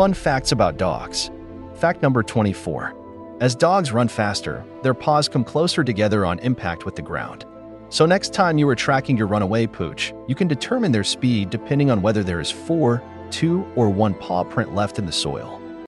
Fun facts about dogs. Fact number 24. As dogs run faster, their paws come closer together on impact with the ground. So next time you are tracking your runaway pooch, you can determine their speed depending on whether there is four, two, or one paw print left in the soil.